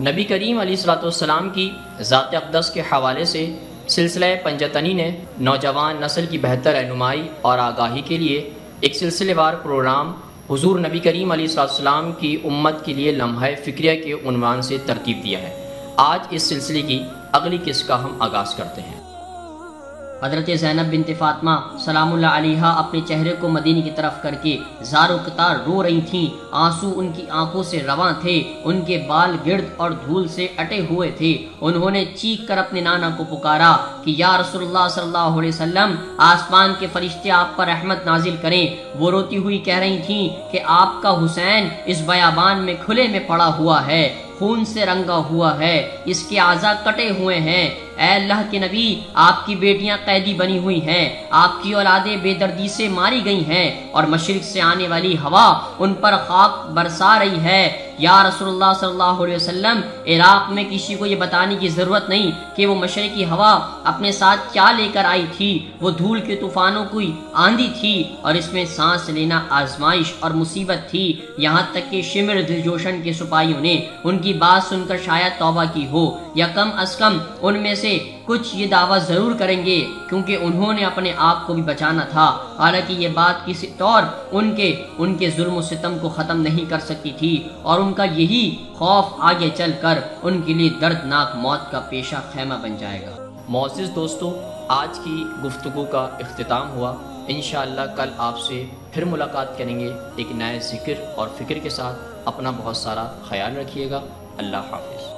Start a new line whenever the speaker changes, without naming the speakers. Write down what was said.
नबी करीम सलाम की ज़ात अक़दस के हवाले से सिलसिला पंजतनी ने नौजवान नस्ल की बेहतर रहनुमाई और आगाही के लिए एक सिलसिलेवार प्रोग्राम हुजूर नबी करीम सलाम की उम्मत के लिए लम्हा फ़िक्रिया के उनवान से तरतीब दिया है। आज इस सिलसिले की अगली किस्त का हम आगाज़ करते हैं।
हज़रत ज़ैनब बिनत फ़ातिमा अलैहा अपने चेहरे को मदीने की तरफ़ करके जारो कतार रो रही थीं। आँसू उनकी आँखों से रवां थे, उनके बाल गिर्द और धूल से अटे हुए थे। उन्होंने चीख कर अपने नाना को पुकारा कि, या रसूलुल्लाह सल्लल्लाहु अलैहि वसल्लम, आसमान के फरिश्ते आप पर रहमत नाजिल करें। वो रोती हुई कह रही थीं कि, आपका हुसैन इस बयाबान में खुले में पड़ा हुआ है, खून से रंगा हुआ है, इसके आजा कटे हुए हैं। अल्लाह के नबी, आपकी बेटियाँ कैदी बनी हुई हैं, आपकी औलादे बेदर्दी से मारी गई हैं, और मशरक से आने वाली हवा उन पर खाक बरसा रही है। या रसूलुल्लाह सल्लल्लाहु अलैहि वसल्लम, इराक में किसी को ये बताने की ज़रूरत नहीं कि वो मशरकी हवा अपने साथ क्या लेकर आई थी। वो धूल के तूफानों की आंधी थी, और इसमें सांस लेना आजमाइश और मुसीबत थी। यहाँ तक कि शिमर दिलजोशन के सिपाहियों ने उनकी बात सुनकर शायद तौबा की हो, या कम अज कम उनमें से कुछ ये दावा ज़रूर करेंगे, क्योंकि उन्होंने अपने आप को भी बचाना था। हालाँकि ये बात किसी तौर उनके उनके जुल्म सितम को ख़त्म नहीं कर सकती थी, और उनका यही खौफ आगे चलकर उनके लिए दर्दनाक मौत का पेशा खैमा बन जाएगा।
मोज़ दोस्तों, आज की गुफ्तु का अख्ताम हुआ। इन कल आपसे फिर मुलाकात करेंगे। एक नए ज़िक्र और फ़िक्र के साथ अपना बहुत सारा ख्याल रखिएगा। अल्लाह हाफि